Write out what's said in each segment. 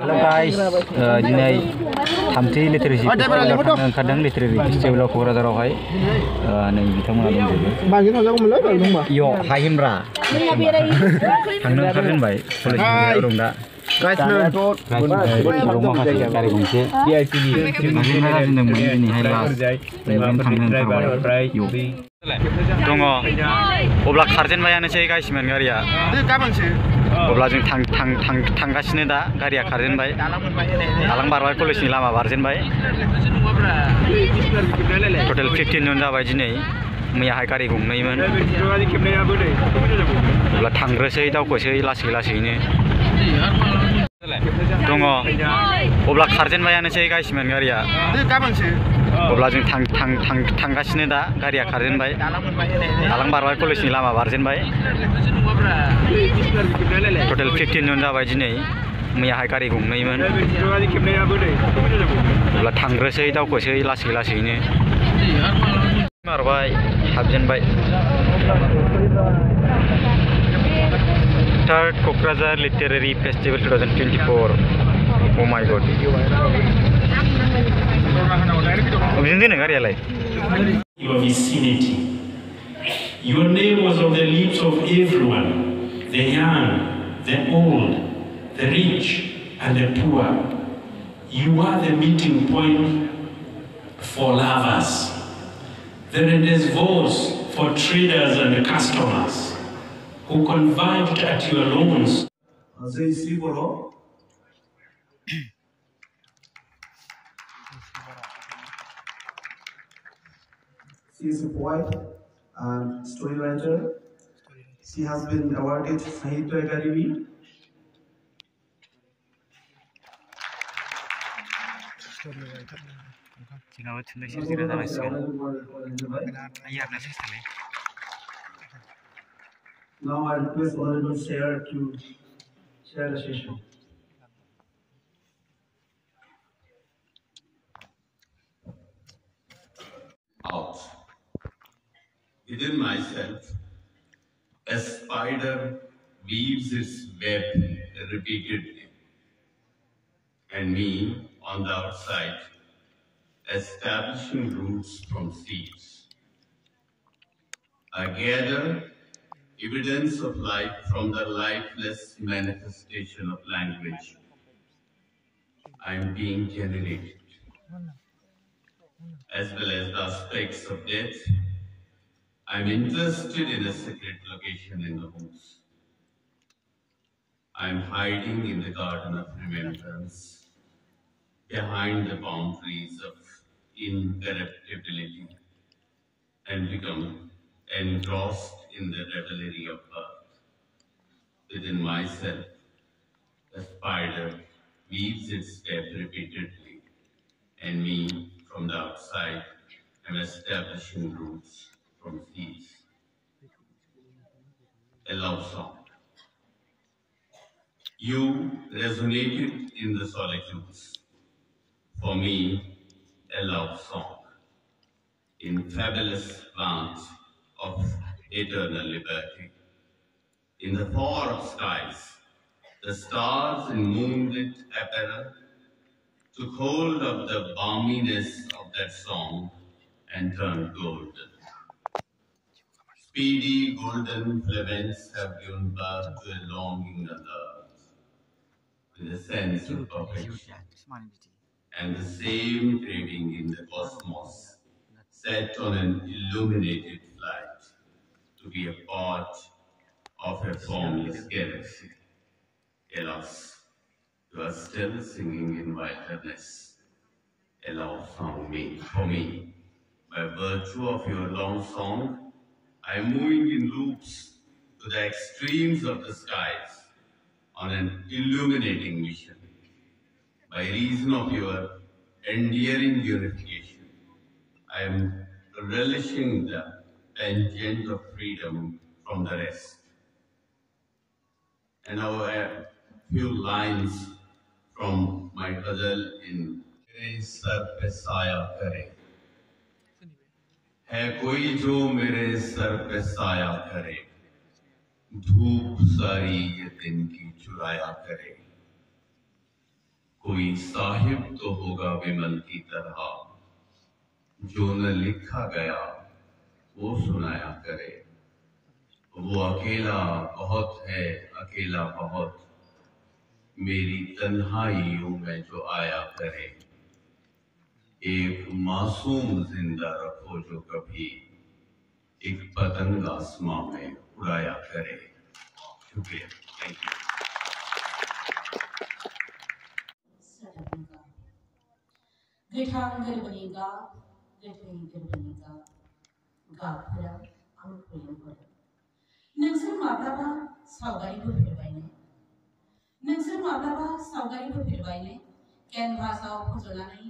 Hello guys, uh, दिनै थामथि literacy फेस्टिभेलाव थांनो ओंखारदों लिटारेरि फेस्टिभेलाव क'क्राझारावहाय uh, नै बिथांमोना दंजोबो माजों थांजागौमोनलाय दंबा इय हाहिमरा थांनो ओंखारजेनबाय कलेज दं दा गाइसनो माखासे गारि गंसे माजों जाजेनदोंमोन दिनैहाय लास्ट बेनिफ्रायनो थांनो ओंखारबाय इयाव दङ अब्ला खारजेनबायानोसै गाइसमोन गारिया गाबोनसो अब्ला जों थां थां थां थांगासिनो दा गारिया खारजेनबाय दालां बारबाय कलेजनि लामा बारजेनबाय टटेल फिफ्टिन जन जाबाय दिनै मैयाहाय गारि गंनैमोन अब्ला थांग्रोसै दावखोसै लासै लासैनो दङ अब्ला खारजेनबायानोसै गाइसमोन गारिया गाबोनसो अब्ला जों थां थां थां थांगासिनो दा गारिया खारजेनबाय दालां बारबाय कलेजनि लामा बारजेनबाय टटेल फिफ्टिन जन जाबाय दिनै मैयाहाय गारि गंनैमोन अब्ला थांग्रोसै दावखोसै लासै लासैनो बारबाय हाबजेनबाय third Kokrajhar literary festival two thousand twenty four oh my god बिदिनो दोनो गारियालाय your vicinity. Your name was on the lips of everyone the young, the old, the rich, and the poor. You are the meeting point for lovers, the rendezvous for traders and customers who connived at your loans She is a poet and story writer. She has been awarded Sahitya Akademi. Now I request all to share to share the session. Within myself, a spider weaves its web repeatedly, and me on the outside, establishing roots from seeds. I gather evidence of life from the lifeless manifestation of language. I am being generated as well as the aspects of death. I'm interested in a secret location in the woods. I'm hiding in the garden of remembrance, behind the boundaries of incorruptibility, and become engrossed in the revelry of birth. Within myself, the spider weaves its web repeatedly, and me from the outside am establishing roots from seeds. A love song. You resonated in the solitudes. For me, a love song. In fabulous glance of eternal liberty. In the far of skies, the stars in moonlit apparel took hold of the balminess of that song and turned golden. Speedy golden flamens have given birth to a longing alert, with a sense of perfection, and the same craving in the cosmos, set on an illuminated flight, to be a part of a formless galaxy. Alas, you are still singing in wilderness. Allow song me for me. By virtue of your long song, I am moving in loops to the extremes of the skies on an illuminating mission by reason of your endearing unification. I am relishing the tangent of freedom from the rest. And now a few lines from my ghazal in Kare Sar Pesaya Kare. है कोई जो मेरे sir पे साया करे। धूप सारी ये दिन की चुराया करे। कोई साहिब तो होगा विमल की तरह। जो न लिखा गया, वो सुनाया करे। वो अकेला बहुत है, अकेला बहुत। मेरी तन्हाइयों में जो आया करे। एक मासूम ज़िंदा रखो जो कभी एक पतंग आसमां में उड़ाया करे। शुक्रिया। थैंक यू गिठांगर बनेगा गठेंगर बनेगा। गाफरा अनुकूलन करे नोंसोर माब्लाबा सावगारिफोर फेरबाय ने नोंसोर माब्लाबा सावगारिफोर फेरबाय ने केनभासाव फज'नानै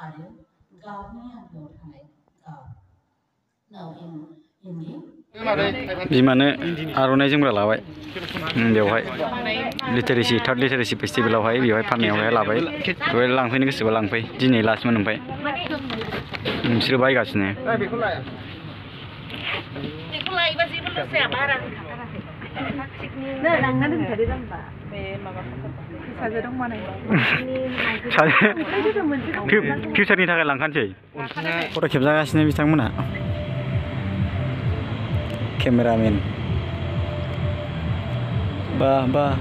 आरो आन्दोआव थानाय बिमानो आर'नाइ जोमग्रा लाबाय। उम, बेवहाय। लिटारेसि थार्ड लिटारेसि फेस्टिभेलावहाय बेवहाय फाननायावहाय लाबाय। बेवहाय लांफैनो गोसोबा लांफै। दिनै लास्टमोन ओमफ्राय बायगासिनो। 네, 랑가는 자리란 봐. 네, 마마. 자제랑 만해. 자제. 퓨처니 타가 랑간지. 오라 겸장하시는 비상문아. 카메라맨. 봐, 봐.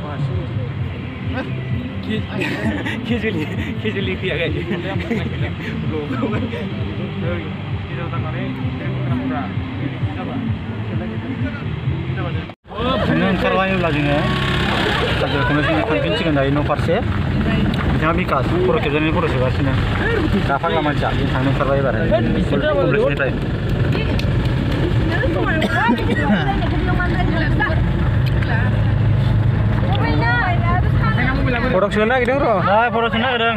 기술이 기술이 피하게. 이러다가네. ओंखारबाय अब्ला जोङो हाजोखौनो जोङो थांफिनसिगोन दायो न' फारसे बिथाङा बिकास फट' खेबजानायनि फट' सोगासिनो गाफा मानसिया जों थांनो ओंखारबाय एबार कमप्लेक्सनिफ्राय फटक सोनो नागिरदों र' फट' सोनो नागिरदों